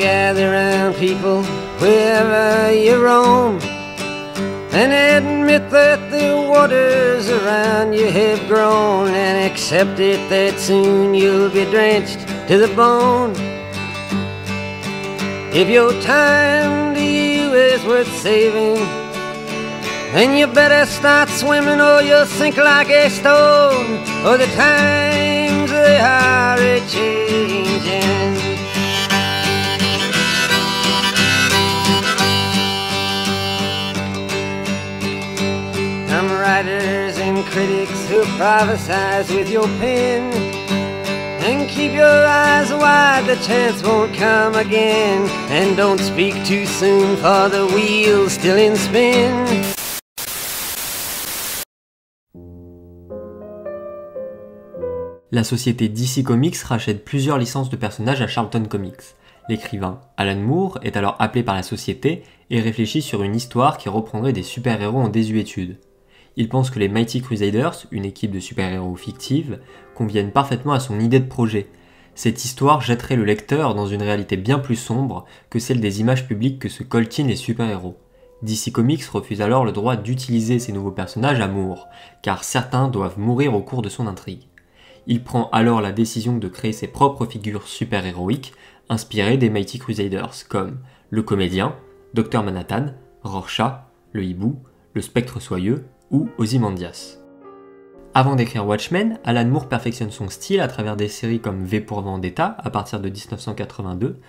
gather round people wherever you roam. And admit that the waters around you have grown. And accept it that soon you'll be drenched to the bone. If your time to you is worth saving, then you better start swimming or you'll sink like a stone. Or the times they are a changing. Writers and critics who prophesize with your pen. And keep your eyes wide, the chance won't come again. And don't speak too soon, for the wheel's still in spin. La société DC Comics rachète plusieurs licences de personnages à Charlton Comics. L'écrivain Alan Moore est alors appelé par la société et réfléchit sur une histoire qui reprendrait des super-héros en désuétude. Il pense que les Mighty Crusaders, une équipe de super-héros fictive, conviennent parfaitement à son idée de projet. Cette histoire jetterait le lecteur dans une réalité bien plus sombre que celle des images publiques que se coltinent les super-héros. DC Comics refuse alors le droit d'utiliser ces nouveaux personnages à Moore, car certains doivent mourir au cours de son intrigue. Il prend alors la décision de créer ses propres figures super-héroïques, inspirées des Mighty Crusaders, comme le comédien, Dr Manhattan, Rorschach, le hibou, le spectre soyeux ou Ozymandias. Avant d'écrire Watchmen, Alan Moore perfectionne son style à travers des séries comme V pour Vendetta à partir de 1982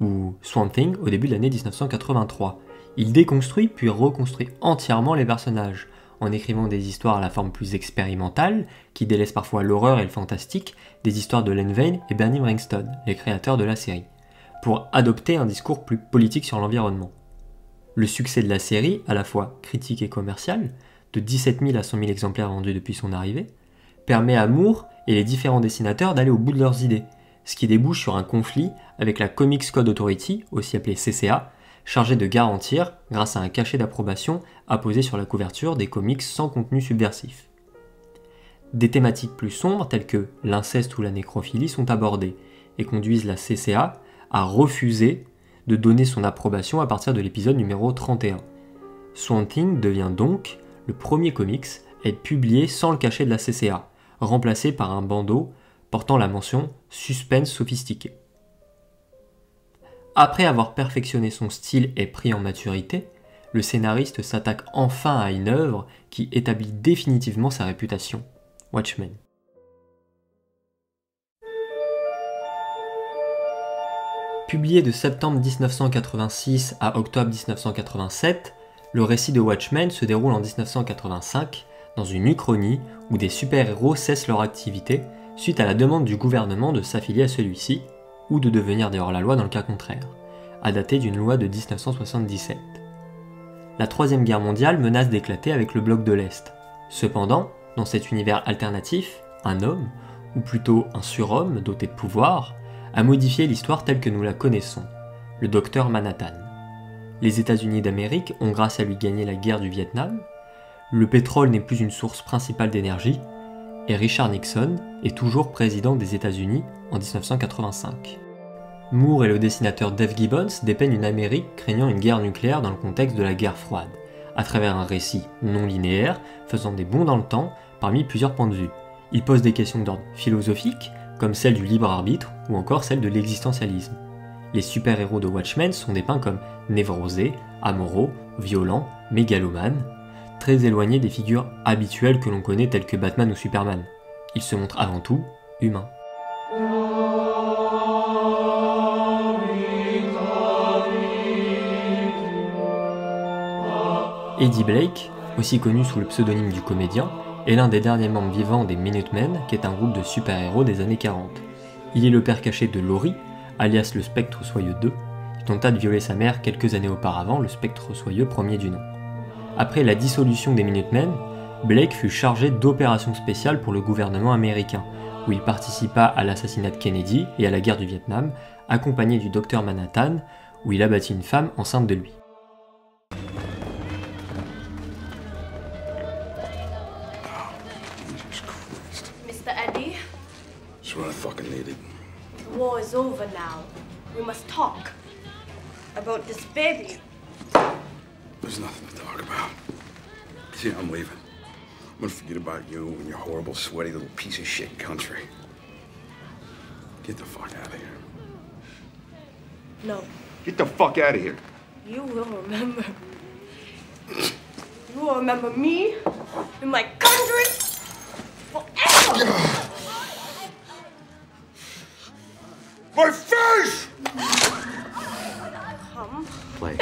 ou Swamp Thing au début de l'année 1983. Il déconstruit puis reconstruit entièrement les personnages, en écrivant des histoires à la forme plus expérimentale, qui délaissent parfois l'horreur et le fantastique, des histoires de Len Vane et Bernie Wrightson, les créateurs de la série, pour adopter un discours plus politique sur l'environnement. Le succès de la série, à la fois critique et commercial, de 17 000 à 100 000 exemplaires vendus depuis son arrivée, permet à Moore et les différents dessinateurs d'aller au bout de leurs idées, ce qui débouche sur un conflit avec la Comics Code Authority, aussi appelée CCA, chargée de garantir, grâce à un cachet d'approbation apposé sur la couverture, des comics sans contenu subversif. Des thématiques plus sombres telles que l'inceste ou la nécrophilie sont abordées et conduisent la CCA à refuser de donner son approbation à partir de l'épisode numéro 31. Swamp Thing devient donc le premier comics être publié sans le cachet de la CCA, remplacé par un bandeau portant la mention suspense sophistiqué. Après avoir perfectionné son style et pris en maturité, le scénariste s'attaque enfin à une œuvre qui établit définitivement sa réputation, Watchmen. Publié de septembre 1986 à octobre 1987, le récit de Watchmen se déroule en 1985 dans une uchronie où des super-héros cessent leur activité suite à la demande du gouvernement de s'affilier à celui-ci ou de devenir des hors-la-loi dans le cas contraire, à dater d'une loi de 1977. La Troisième Guerre mondiale menace d'éclater avec le bloc de l'Est. Cependant, dans cet univers alternatif, un homme, ou plutôt un surhomme doté de pouvoir, a modifié l'histoire telle que nous la connaissons, le docteur Manhattan. Les États-Unis d'Amérique ont grâce à lui gagné la guerre du Vietnam, le pétrole n'est plus une source principale d'énergie, et Richard Nixon est toujours président des États-Unis en 1985. Moore et le dessinateur Dave Gibbons dépeignent une Amérique craignant une guerre nucléaire dans le contexte de la guerre froide, à travers un récit non linéaire faisant des bonds dans le temps parmi plusieurs points de vue. Il pose des questions d'ordre philosophique, comme celle du libre arbitre ou encore celle de l'existentialisme. Les super-héros de Watchmen sont dépeints comme névrosés, amoraux, violents, mégalomanes, très éloignés des figures habituelles que l'on connaît telles que Batman ou Superman. Ils se montrent avant tout humains. Eddie Blake, aussi connu sous le pseudonyme du comédien, est l'un des derniers membres vivants des Minutemen, qui est un groupe de super-héros des années 40. Il est le père caché de Laurie, alias le Spectre Soyeux 2, qui tenta de violer sa mère quelques années auparavant, le Spectre Soyeux premier du nom. Après la dissolution des Minutemen, Blake fut chargé d'opérations spéciales pour le gouvernement américain, où il participa à l'assassinat de Kennedy et à la guerre du Vietnam, accompagné du docteur Manhattan, où il abattit une femme enceinte de lui. Jesus Christ. Mr. Eddie, That's what I fucking needed. The war is over now. We must talk. about this baby. There's nothing to talk about. See, I'm leaving. I'm gonna forget about you and your horrible, sweaty little piece of shit country. Get the fuck out of here. No, Get the fuck out of here. you will remember. You will remember me and my country forever. My face! Play.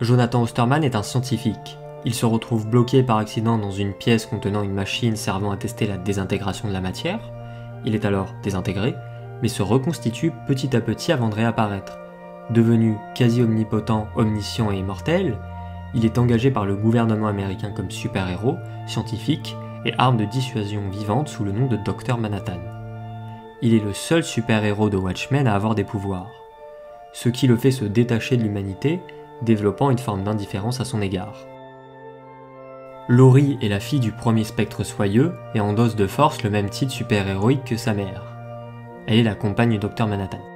Jonathan Osterman est un scientifique. Il se retrouve bloqué par accident dans une pièce contenant une machine servant à tester la désintégration de la matière. Il est alors désintégré, mais se reconstitue petit à petit avant de réapparaître. Devenu quasi omnipotent, omniscient et immortel, il est engagé par le gouvernement américain comme super-héros, scientifique et arme de dissuasion vivante sous le nom de Dr Manhattan. Il est le seul super-héros de Watchmen à avoir des pouvoirs. Ce qui le fait se détacher de l'humanité développant une forme d'indifférence à son égard. Laurie est la fille du premier spectre soyeux et endosse de force le même titre super-héroïque que sa mère. Elle est la compagne du docteur Manhattan.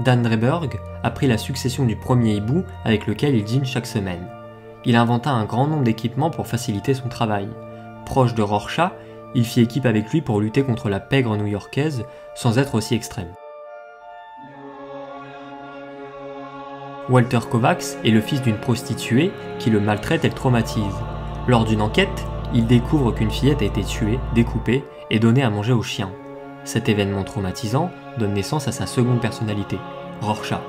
Dan Dreiberg a pris la succession du premier hibou avec lequel il dîne chaque semaine. Il inventa un grand nombre d'équipements pour faciliter son travail. Proche de Rorschach, il fit équipe avec lui pour lutter contre la pègre new-yorkaise sans être aussi extrême. Walter Kovacs est le fils d'une prostituée qui le maltraite et le traumatise. Lors d'une enquête, il découvre qu'une fillette a été tuée, découpée et donnée à manger aux chiens. Cet événement traumatisant donne naissance à sa seconde personnalité, Rorschach.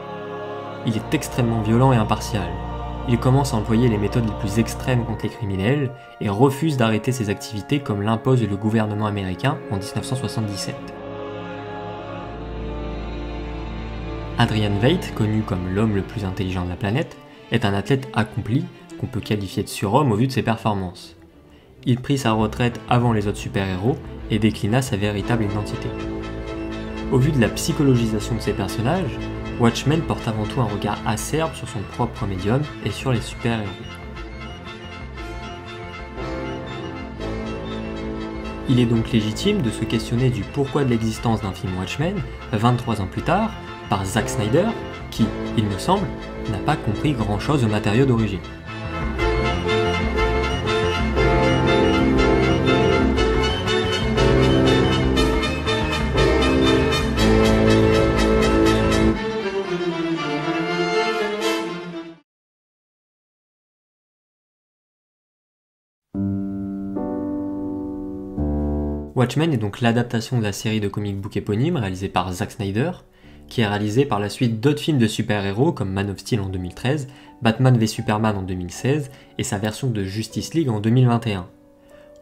Il est extrêmement violent et impartial. Il commence à employer les méthodes les plus extrêmes contre les criminels et refuse d'arrêter ses activités comme l'impose le gouvernement américain en 1977. Adrian Veidt, connu comme l'homme le plus intelligent de la planète, est un athlète accompli qu'on peut qualifier de surhomme au vu de ses performances. Il prit sa retraite avant les autres super-héros et déclina sa véritable identité. Au vu de la psychologisation de ses personnages, Watchmen porte avant tout un regard acerbe sur son propre médium et sur les super-héros. Il est donc légitime de se questionner du pourquoi de l'existence d'un film Watchmen 23 ans plus tard par Zack Snyder, qui, il me semble, n'a pas compris grand-chose au matériau d'origine. Watchmen est donc l'adaptation de la série de comic book éponyme réalisée par Zack Snyder, qui est réalisé par la suite d'autres films de super-héros comme Man of Steel en 2013, Batman v Superman en 2016 et sa version de Justice League en 2021.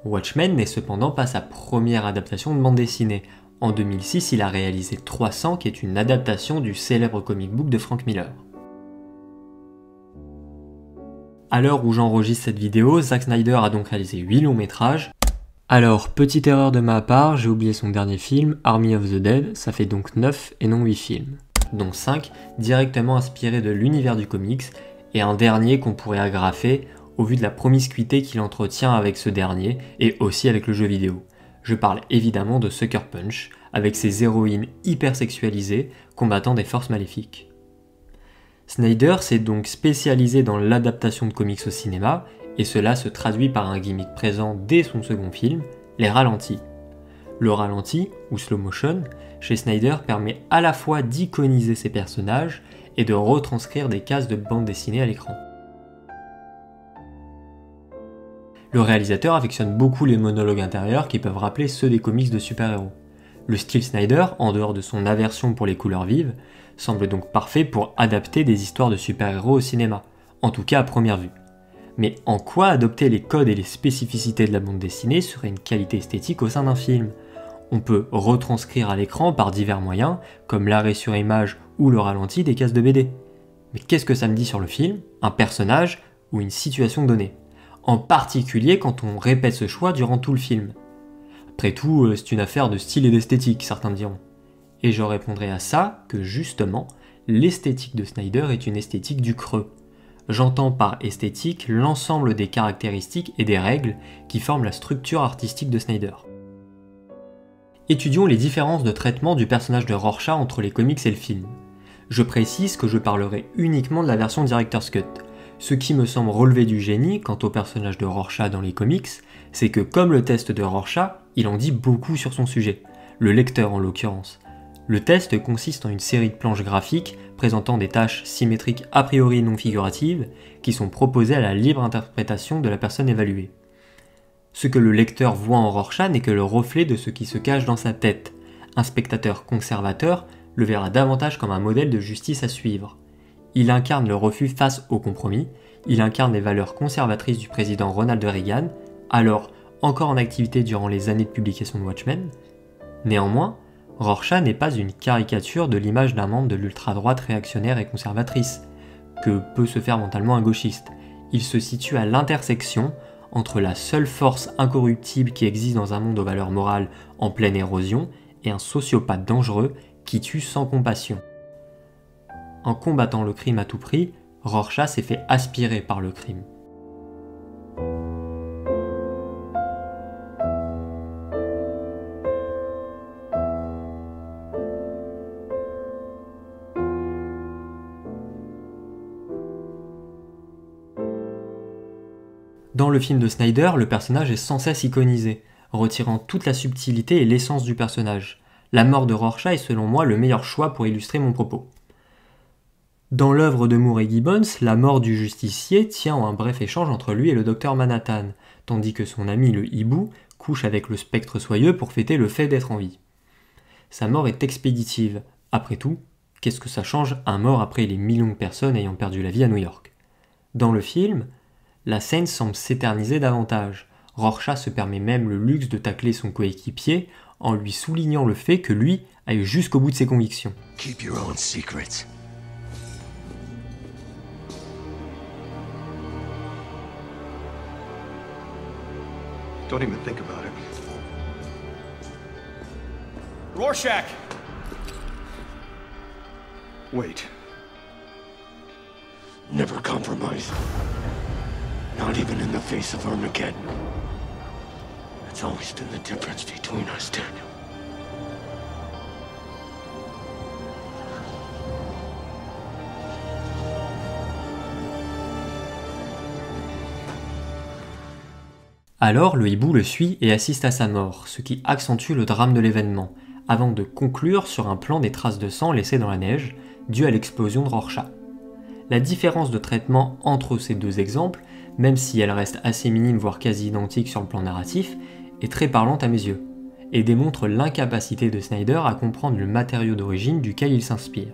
Watchmen n'est cependant pas sa première adaptation de bande dessinée. En 2006, il a réalisé 300 qui est une adaptation du célèbre comic book de Frank Miller. À l'heure où j'enregistre cette vidéo, Zack Snyder a donc réalisé 8 longs métrages, alors, petite erreur de ma part, j'ai oublié son dernier film, Army of the Dead, ça fait donc 9 et non 8 films, dont 5 directement inspirés de l'univers du comics, et un dernier qu'on pourrait agrafer au vu de la promiscuité qu'il entretient avec ce dernier, et aussi avec le jeu vidéo. Je parle évidemment de Sucker Punch, avec ses héroïnes hyper sexualisées combattant des forces maléfiques. Snyder s'est donc spécialisé dans l'adaptation de comics au cinéma, et cela se traduit par un gimmick présent dès son second film, les ralentis. Le ralenti, ou slow motion, chez Snyder permet à la fois d'iconiser ses personnages et de retranscrire des cases de bande dessinée à l'écran. Le réalisateur affectionne beaucoup les monologues intérieurs qui peuvent rappeler ceux des comics de super-héros. Le style Snyder, en dehors de son aversion pour les couleurs vives, semble donc parfait pour adapter des histoires de super-héros au cinéma, en tout cas à première vue. Mais en quoi adopter les codes et les spécificités de la bande dessinée serait une qualité esthétique au sein d'un film? On peut retranscrire à l'écran par divers moyens, comme l'arrêt sur image ou le ralenti des cases de BD. Mais qu'est-ce que ça me dit sur le film, un personnage ou une situation donnée? En particulier quand on répète ce choix durant tout le film. Après tout, euh, c'est une affaire de style et d'esthétique, certains diront. Et je répondrai à ça que justement, l'esthétique de Snyder est une esthétique du creux. J'entends par esthétique l'ensemble des caractéristiques et des règles qui forment la structure artistique de Snyder. Étudions les différences de traitement du personnage de Rorschach entre les comics et le film. Je précise que je parlerai uniquement de la version Director's Cut. Ce qui me semble relever du génie quant au personnage de Rorschach dans les comics, c'est que comme le test de Rorschach, il en dit beaucoup sur son sujet, le lecteur en l'occurrence. Le test consiste en une série de planches graphiques présentant des tâches symétriques a priori non figuratives qui sont proposées à la libre interprétation de la personne évaluée. Ce que le lecteur voit en Rorschach n'est que le reflet de ce qui se cache dans sa tête. Un spectateur conservateur le verra davantage comme un modèle de justice à suivre. Il incarne le refus face au compromis, il incarne les valeurs conservatrices du président Ronald Reagan, alors encore en activité durant les années de publication de Watchmen. Néanmoins, Rorschach n'est pas une caricature de l'image d'un membre de l'ultra-droite réactionnaire et conservatrice, que peut se faire mentalement un gauchiste. Il se situe à l'intersection entre la seule force incorruptible qui existe dans un monde aux valeurs morales en pleine érosion et un sociopathe dangereux qui tue sans compassion. En combattant le crime à tout prix, Rorschach s'est fait aspirer par le crime. Le film de Snyder, le personnage est sans cesse iconisé, retirant toute la subtilité et l'essence du personnage. La mort de Rorschach est selon moi le meilleur choix pour illustrer mon propos. Dans l'œuvre de Moore et Gibbons, la mort du justicier tient en un bref échange entre lui et le docteur Manhattan, tandis que son ami le hibou couche avec le spectre soyeux pour fêter le fait d'être en vie. Sa mort est expéditive. Après tout, qu'est-ce que ça change un mort après les millions de personnes ayant perdu la vie à New York? Dans le film, la scène semble s'éterniser davantage. Rorschach se permet même le luxe de tacler son coéquipier en lui soulignant le fait que lui a eu jusqu'au bout de ses convictions. Keep your own secrets. Don't even think about it. Rorschach! Wait. Never compromise. Not even in the face of Armageddon. That's always been the difference between us. Alors le hibou le suit et assiste à sa mort, ce qui accentue le drame de l'événement, avant de conclure sur un plan des traces de sang laissées dans la neige, dues à l'explosion de Rorschach. La différence de traitement entre ces deux exemples, même si elle reste assez minime voire quasi identique sur le plan narratif, est très parlante à mes yeux, et démontre l'incapacité de Snyder à comprendre le matériau d'origine duquel il s'inspire.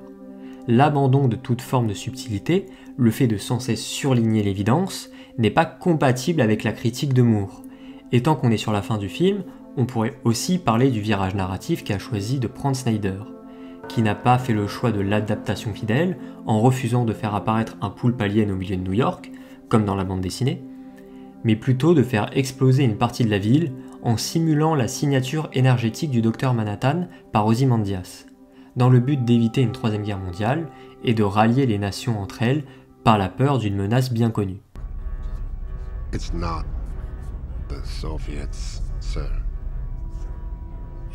L'abandon de toute forme de subtilité, le fait de sans cesse surligner l'évidence, n'est pas compatible avec la critique de Moore. Et tant qu'on est sur la fin du film, on pourrait aussi parler du virage narratif qu'a choisi de prendre Snyder, qui n'a pas fait le choix de l'adaptation fidèle en refusant de faire apparaître un poulpe alien au milieu de New York, comme dans la bande dessinée, mais plutôt de faire exploser une partie de la ville en simulant la signature énergétique du docteur Manhattan par Ozymandias, dans le but d'éviter une troisième guerre mondiale et de rallier les nations entre elles par la peur d'une menace bien connue.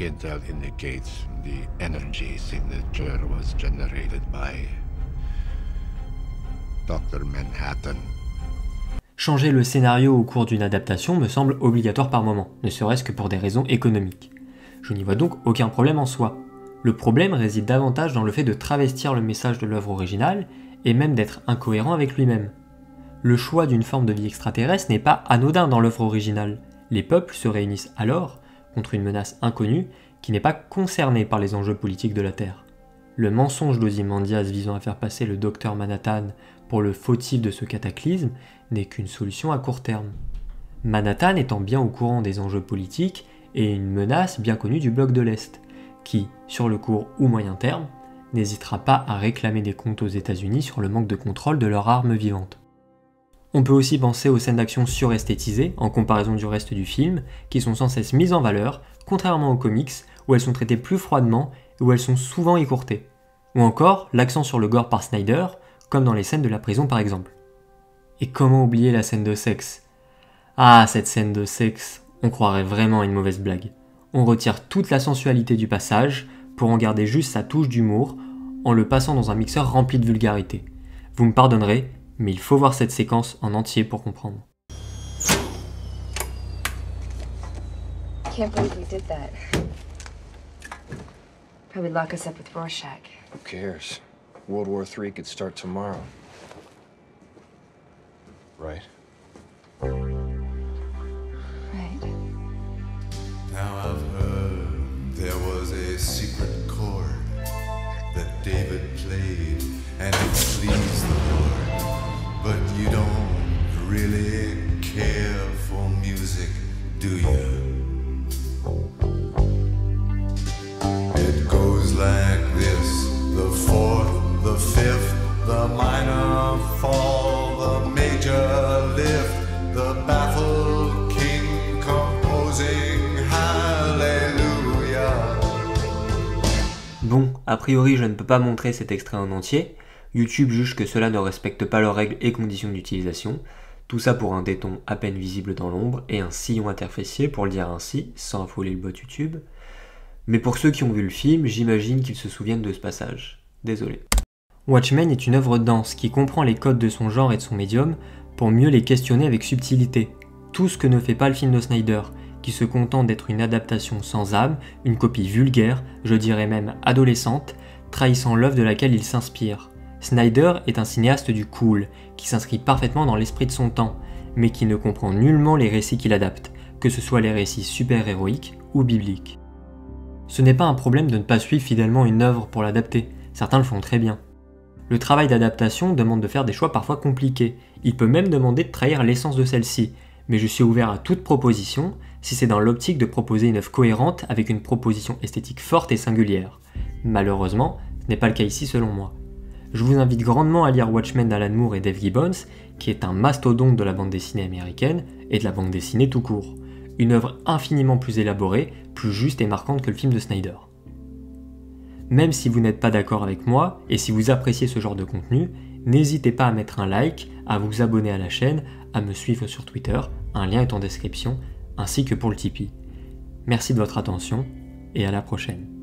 Intel indicates the energy signature Dr. Manhattan. Changer le scénario au cours d'une adaptation me semble obligatoire par moment, ne serait-ce que pour des raisons économiques. Je n'y vois donc aucun problème en soi. Le problème réside davantage dans le fait de travestir le message de l'œuvre originale et même d'être incohérent avec lui-même le choix d'une forme de vie extraterrestre n'est pas anodin dans l'œuvre originale. Les peuples se réunissent alors contre une menace inconnue qui n'est pas concernée par les enjeux politiques de la Terre. Le mensonge d'Ozymandias visant à faire passer le docteur Manhattan pour le fautif de ce cataclysme n'est qu'une solution à court terme. Manhattan étant bien au courant des enjeux politiques et une menace bien connue du bloc de l'Est, qui, sur le court ou moyen terme, n'hésitera pas à réclamer des comptes aux États-Unis sur le manque de contrôle de leurs armes vivantes. On peut aussi penser aux scènes d'action suresthétisées, en comparaison du reste du film, qui sont sans cesse mises en valeur, contrairement aux comics, où elles sont traitées plus froidement où elles sont souvent écourtées. Ou encore l'accent sur le gore par Snyder, comme dans les scènes de la prison par exemple. Et comment oublier la scène de sexe? Ah, cette scène de sexe, on croirait vraiment une mauvaise blague. On retire toute la sensualité du passage pour en garder juste sa touche d'humour en le passant dans un mixeur rempli de vulgarité. Vous me pardonnerez, mais il faut voir cette séquence en entier pour comprendre. Probably lock us up with Rorschach. Who cares? World War III could start tomorrow. Right? Right. Now I've priori je ne peux pas montrer cet extrait en entier, YouTube juge que cela ne respecte pas leurs règles et conditions d'utilisation, tout ça pour un déton à peine visible dans l'ombre et un sillon interfécié pour le dire ainsi, sans affoler le bot YouTube. Mais pour ceux qui ont vu le film, j'imagine qu'ils se souviennent de ce passage. Désolé. Watchmen est une œuvre dense qui comprend les codes de son genre et de son médium pour mieux les questionner avec subtilité. Tout ce que ne fait pas le film de Snyder, qui se contente d'être une adaptation sans âme, une copie vulgaire, je dirais même adolescente, trahissant l'œuvre de laquelle il s'inspire. Snyder est un cinéaste du cool, qui s'inscrit parfaitement dans l'esprit de son temps, mais qui ne comprend nullement les récits qu'il adapte, que ce soit les récits super-héroïques ou bibliques. Ce n'est pas un problème de ne pas suivre fidèlement une œuvre pour l'adapter, certains le font très bien. Le travail d'adaptation demande de faire des choix parfois compliqués, il peut même demander de trahir l'essence de celle-ci, mais je suis ouvert à toute proposition si c'est dans l'optique de proposer une œuvre cohérente avec une proposition esthétique forte et singulière. Malheureusement, ce n'est pas le cas ici selon moi. Je vous invite grandement à lire Watchmen d'Alan Moore et Dave Gibbons, qui est un mastodonte de la bande dessinée américaine et de la bande dessinée tout court. Une œuvre infiniment plus élaborée, plus juste et marquante que le film de Snyder. Même si vous n'êtes pas d'accord avec moi et si vous appréciez ce genre de contenu, n'hésitez pas à mettre un like, à vous abonner à la chaîne, à me suivre sur Twitter, un lien est en description, ainsi que pour le Tipeee. Merci de votre attention et à la prochaine.